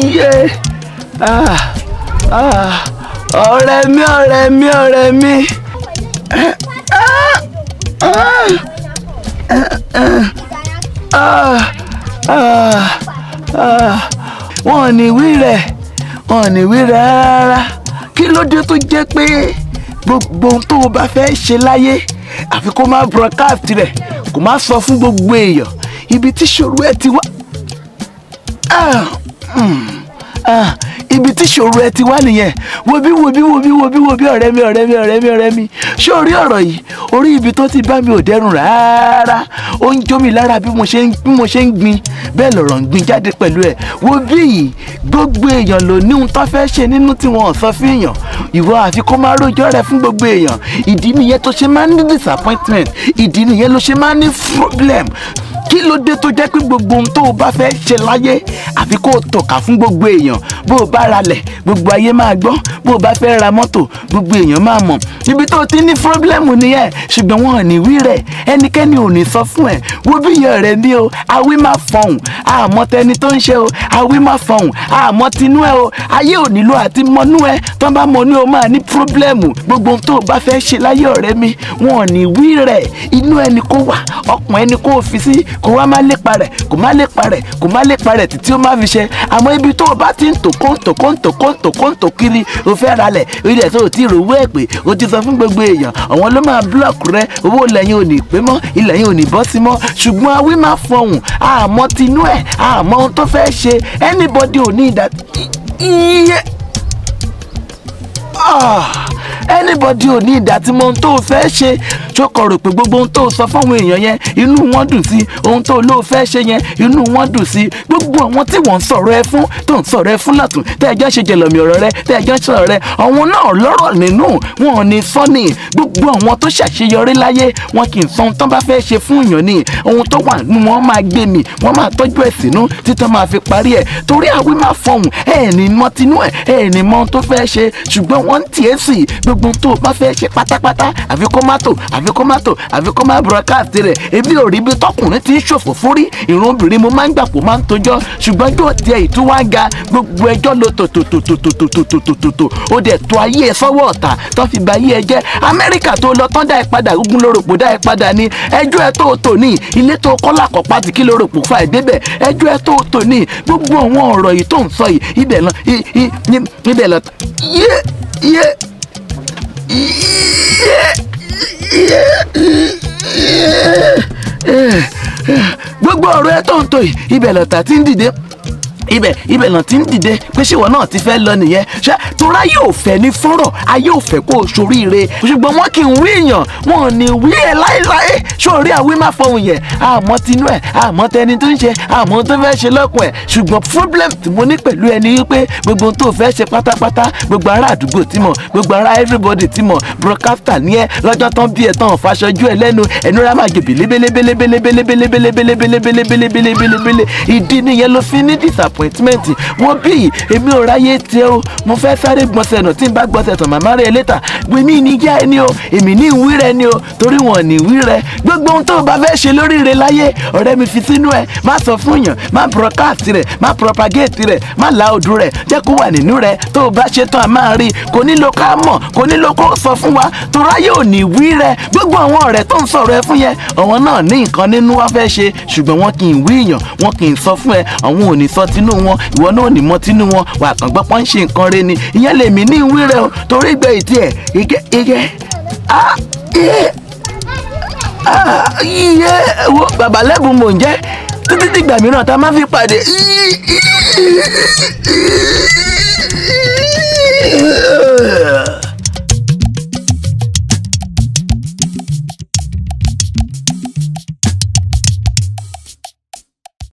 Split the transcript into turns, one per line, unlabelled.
iye ah ah ọ̀rẹ́ mi ọ̀rẹ́ mi ọ̀rẹ́ mi. Wọn ò ní wí rẹ̀ wọn ò ní wí rẹ̀ rárá. Kí ló dé tó jẹ́ pé gbogbo ohun tó o bá fẹ́ ṣe láyé àfi kó má broadcast rẹ̀ kó má sọ fún gbogbo èèyàn ibi tí ṣòro ẹ ti wá ibi tí ṣòro ẹ ti wá nìyẹn. Wo bí wo bí wo bí wo bí wo bí ọ̀rẹ́ mi ọ̀rẹ́ mi ọ̀rẹ́ mi ọ̀rẹ́ mi. Ṣé orí ọ̀rọ̀ yìí? Orí ibi tó ti bá mi ò dẹrùn rárá. Ó ń jó mi lára bí mo ṣe ń mo ṣe ń gbin. Bẹ́ẹ̀ lọ̀rọ̀ ń gbin jáde pẹ̀lú ẹ̀. Wo bí yìí gbogbo èèyàn ló ní ohun tó fẹ́ ṣe nínú tí wọn ò sọ fún èèyàn. Ìwọ àfi kó máa rojọ́ rẹ fún gbogbo èèyàn. Ìdí nìyẹn tó ṣe máa ń ní disappointment. Ìdí nìyẹn ló problem kí ló dé tó jẹ́ pé gbogbo ohun tó o bá fẹ́ ṣe láyé àfi kó o tọ̀ka fún gbogbo èèyàn? Bó o bá ralẹ̀ gbogbo ayé máa gbọ́. Bó o bá fẹ́ ra mọ́tò gbogbo èèyàn máa mọ̀. Ibi tó o ti ní fúrọ́blẹ́mù nìyẹn ṣùgbọ́n wọn ò ní wí rẹ̀. Ẹnikẹ́ni ò ní sọ fún ẹ̀. Wo bí ìyá rẹ̀ bí o? Awí máa fọhùn. Àmọ́ tẹni tó ń ṣe o. Awí máa fọhùn. Àmọ́ tinú ẹ o. Ayé ò nílò àti mọnú ẹ. Tó bá mọnú ẹ o máa ní fúrọ́blẹ́mù gbogbo ohun tó o bá fẹ́ ṣe láyé ọ̀rẹ́ mi wọn ò ní wí rẹ̀. Inú ẹni kó wà ọkàn ẹni kó fi sí kó wá má lépa rẹ̀ kó má lépa rẹ̀ kó má lépa rẹ̀ títí ó má fi ṣe. Àmọ́ ibi tó o bá ti ń tò kóńtò kóńtò kóńtò kóńtò kiri o fẹ́ ralẹ̀ ilẹ̀ tó o ti rò ẹ̀ pé o ti sọ fún gbogbo èèyàn àwọn ló máa búlọ̀kù rẹ owó lẹ́yìn ò ní pé mọ́ ilẹ̀ yìí ò ní bọ́ sí mọ́. Ṣùgbọ́n awí máa fọhùn àmọ́ tinú ẹ̀ àmọ́ ohun tó fẹ́ ṣe. Anybody ò ní ìdá iye anybody ò ní ìdá tí mo ohun tó fẹ́ ṣe ṣókò rò pé gbogbo ohun tó sọ fáwọn èèyàn yẹn inú wọn dùn sí ohun tó lóò fẹ́ ṣe yẹn inú wọn dùn sí. Gbogbo àwọn tí wọ́n ń sọ̀rọ̀ ẹ fún tó ń sọ̀rọ̀ ẹ fún lọ́tún tẹ́ ẹ jọ ṣe jẹlọ̀mì ọ̀rọ̀ rẹ tẹ́ ẹ jọ sọ̀rọ̀ rẹ àwọn náà lọ́rọ̀ nínú wọn ò ní sọ́ni gbogbo àwọn tó ṣàṣeyọrí láyé wọn kì í sọ ohun tó bá fẹ́ ṣe fún èèyàn mi wọn máa tọ́jú ẹ̀ sínú títọ́ máa fi parí ẹ̀. Torí àwí máa fọhùn ẹ̀ ní mọ́ tinú ẹ̀ ẹ̀ ní mọ́ tó fẹ́ ṣe. Ṣùgbọ́n wọ́n ń tiẹ̀ sí gbogbo tó kó má tò àfi kó má broadcast rẹ̀ ebi ò rí bí tọkùnrin ti ń ṣòfò fúrí ìrún obìnrin mo máa ń gbà pò máa ń tojọ́ ṣùgbọ́n yóò tiẹ̀ ìtúwá ga gbogbo ẹjọ́ lo tòtòtòtòtòtòtòtò ó dẹ̀ tó ayé ẹ sọ́wọ́ ọ̀tá tó fi ba ayé ẹ jẹ́ amẹ́ríkà tó lọ tán dá ẹ padà ogun lóròpò dá ẹ padà ní ẹjọ́ ẹ tó tò ní ilé tó kọ́ lákọ̀pá ti kí lóròpò fà ẹ débẹ̀ ẹjọ́ ẹ tó tò ní gbogbo àwọn ọ̀rọ̀ yìí tó ń sọ yìí ibẹ̀ lọ lọ yé yé gbogbo ọ̀rọ̀ ẹ tó ń yìí ibẹ̀ lọ́tà tí ń dìde ibẹ̀ ibẹ̀ náà ti ń dìde pé ṣéwọ náà ti fẹ́ lọ nìyẹn? Ṣé torí ayé ò fẹ́ ní fọ́rọ̀ ayé ò fẹ́ kó o ṣoríire. Ṣùgbọ́n wọn kì í wí èèyàn wọn ò ní wí ẹ láéláé. Ṣòrí àwí má fọhùn yẹn? Àmọ́ tinú ẹ̀ àmọ́ tẹni tó ń ṣe àmọ́ tó fẹ́ ṣe lọ́kùn ẹ̀. Ṣùgbọ́n problem tí mo ní pẹ̀lú ẹni wípé gbogbo tó fẹ́ ṣe pátápátá gbogbo ará àdúgbò tí mọ̀ gbogbo ará everybody tí mọ̀ broadcaster ní ẹ. Lọ́jọ́ tán bí ẹ tán fàṣọjú ẹ lẹ́nu ẹnu rẹ máa gé belebelebelebelebelebelebelebelebelebelebele ìdí nìyẹn ló fi ní disappointment appointment wọ́n bí èmi ò ráyè tẹ o. Mo fẹ́ sáré gbọ̀nsẹ̀ nù tí n bá gbọ̀nsẹ̀ tán màmá rẹ̀ létà. Gbèmí ní yá ẹni o èmi ní ìwí rẹ ni o torí wọn ní ìwí rẹ. Gbogbo ohun tó o bá fẹ́ ṣe lórí rẹ láyé ọ̀rẹ́ mi fi sínú ẹ. Má sọ fún yàn má broadcast rẹ má propagate rẹ má la odù rẹ. Jẹ́ kó wà nínú rẹ. Tó o bá ṣe tán a máa rí kò nílò ká mọ̀ kò nílò kó sọ fún wa. Torí ayé ò ní ìwí rẹ. Gbogbo àwọn ọ̀rẹ́ tó ń sọ̀rọ̀ ẹ fún yẹn àwọn náà ní nǹkan nínú wá fẹ́ ṣe. Ṣùgbọ́n wọn kì í wí ẹ wọn ìwọ náà mọ tinú wọn wà kàn gbọ́ pọ́n ṣe nǹkan rẹ ni ìyẹn lèmi ní ìwé rẹ o torí gbẹ ìtì ẹ ike ike a iye a iye wo bàbá lẹ́bùn mò ń jẹ́ títí dìgbà mìíràn tá a máa fi pàdé.